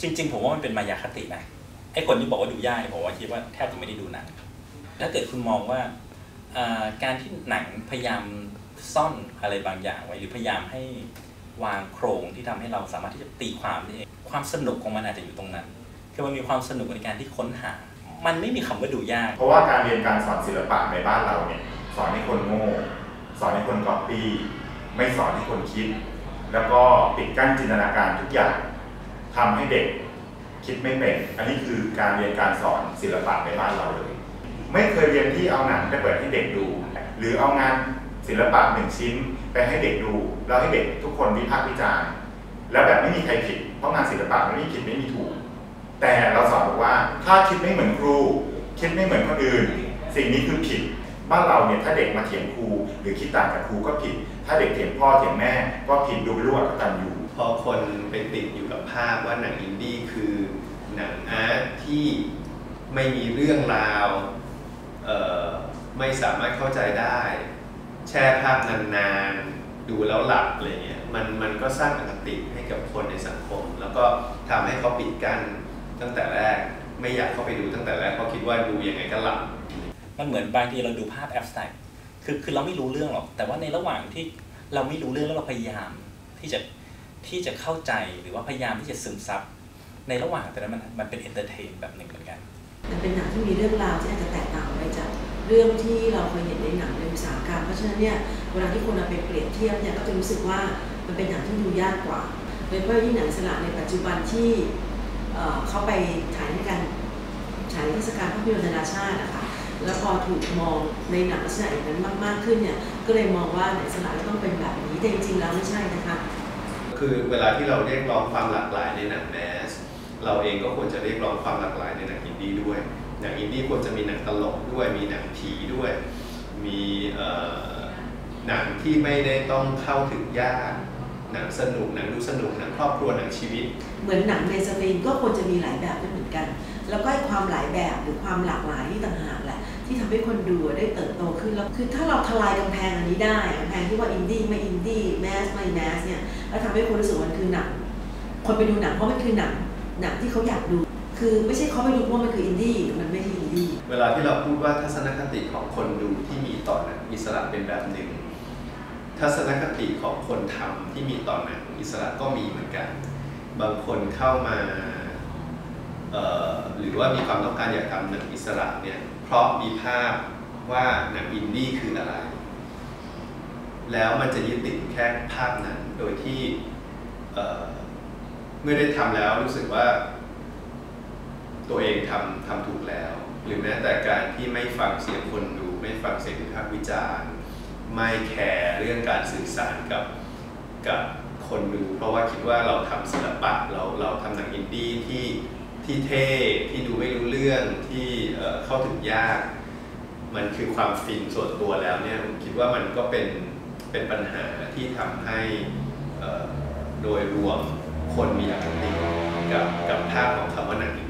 จริง ๆ ผมว่ามันเป็นมายาคตินะไอ้คนที่บอกว่าดูยากผมว่าคิดว่าแทบจะไม่ได้ดูหนังถ้าเกิดคุณมองว่าการที่หนังพยายามซ่อนอะไรบางอย่างไว้หรือพยายามให้วางโครงที่ทำให้เราสามารถที่จะตีความได้เองความสนุกของมันอาจจะอยู่ตรงนั้น คือมันมีความสนุกในการที่ค้นหา มันไม่มีคำว่าดูยาก เพราะว่าการเรียนการสอนศิลปะในบ้านเราเนี่ยสอนให้คนโง่สอนให้คนก๊อปปี้ไม่สอนให้คนคิด แล้วก็ปิดกั้นจินตนาการทุกอย่าง ทำให้เด็กคิดไม่เป็น อันนี้คือการเรียนการสอนศิลปะในบ้านเราเลย ไม่เคยเรียนที่เอาหนังไปเปิดให้เด็กดู หรือเอางานศิลปะหนึ่งชิ้นไปให้เด็กดูแล้วให้เด็กทุกคนวิพากษ์วิจารณ์ แล้วแบบไม่มีใครผิด เพราะงานศิลปะมันไม่มีผิดไม่มีถูก แต่เราสอนบอกว่าถ้าคิดไม่เหมือนครู คิดไม่เหมือนคนอื่น สิ่งนี้คือผิด บ้านเราเนี่ยถ้าเด็กมาเถียงครูหรือคิดต่างจากครูก็ผิด ถ้าเด็กเถียงพ่อเถียงแม่ก็ผิดดูไม่รู้ว่าอกตัญญูพอคนไปติดอยู่กับภาพว่าหนังอินดี้คือหนัง art ที่ไม่มีเรื่องราวไม่สามารถเข้าใจได้ แช่ภาพนานๆ ดูแล้วหลับอะไรเงี้ยมันมันก็สร้างอคติให้กับคนในสังคม แล้วก็ทำให้เขาปิดกั้นตั้งแต่แรกไม่อยากเข้าไปดูตั้งแต่แรกเพราะคิดว่าดูยังไงก็หลับ มันเหมือนบางทีเราดูภาพ abstract คือคือเราไม่รู้เรื่องหรอก แต่ว่าในระหว่างที่เราไม่รู้เรื่องแล้วเราพยายามที่จะที่จะเข้าใจหรือว่าพยายามที่จะซึมซับในระหว่างแต่นั้นมันมันเป็น entertain แบบหนึ่งเหมือนกัน มันเป็นหนังที่มีเรื่องราวที่อาจจะแตกต่างไปจากเรื่องที่เราเคยเห็นในหนังในอุตสาหกรรมเพราะฉะนั้นเนี่ยเวลาที่คนเอาไปเปรียบเทียบเนี่ยก็จะรู้สึกว่ามันเป็นหนังที่ดูยากกว่าโดยเฉพาะที่หนังอิสระในปัจจุบันที่เเขาไปถ่ายในการฉายในเทศกาลภาพยนตร์นานาชาตินะคะ แล้วพอถูกมองในหนังลักษณะอย่างนั้นมาก ๆ ขึ้นเนี่ย ก็เลยมองว่าหนังสระจะต้องเป็นแบบนี้ แต่จริงๆแล้วไม่ใช่นะคะ คือเวลาที่เราเรียกร้องความหลากหลายในหนังแมส เราเองก็ควรจะเรียกร้องความหลากหลายในหนังอินดี้ด้วย หนังอินดี้ควรจะมีหนังตลกด้วย มีหนังผีด้วย มีหนังที่ไม่ได้ต้องเข้าถึงยาก หนังสนุกหนังดูสนุกหนังครอบครัวหนังชีวิต เหมือนหนัง mainstream ก็ควรจะมีหลายแบบด้วยเหมือนกัน แล้วก็ไอ้ความหลายแบบหรือความหลากหลายที่ต่างหากแหละ ที่ทำให้คนดูได้เติบโตขึ้นแล้วคือถ้าเราทลายกำแพงอันนี้ได้กำแพงที่ว่าอินดี้ไม่อินดี้ mass ไม่ mass เนี่ยแล้วทำให้คนรู้สึกว่ามันคือหนังคนไปดูหนังเพราะมันคือหนังหนังที่เขาอยากดู คือไม่ใช่เขาไปดูเพราะมันคืออินดี้หรือมันไม่ใช่อินดี้เวลาที่เราพูดว่าทัศนคติของคนดูที่มีต่อหนังอิสระเป็นแบบหนึ่ง ทัศนคติของคนทำที่มีต่อหนังอิสระก็มีเหมือนกัน บางคนเข้ามาหรือว่ามีความต้องการอยากทำหนังอิสระเนี่ยเพราะมีภาพว่าหนังอินดี้คืออะไร แล้วมันจะยึดติดแค่ภาพนั้นโดยที่เอ่อเมื่อได้ทำแล้วรู้สึกว่า ตัวเองทำทำถูกแล้ว หรือแม้แต่การที่ไม่ฟังเสียงคนดู ไม่ฟังเสียงวิพากษ์วิจารณ์ ไม่แคร์เรื่องการสื่อสารกับกับคนดู เพราะว่าคิดว่าเราทำศิลปะเราเราทำหนังอินดี้ที่ที่เท่ที่ดูไม่รู้เรื่องที่เข้าถึงยาก มันคือความฟินส่วนตัวแล้วเนี่ยผมคิดว่ามันก็เป็นเป็นปัญหาที่ทำให้โดยรวมคนมีอคติกับกับภาพของคำว่าหนังอิน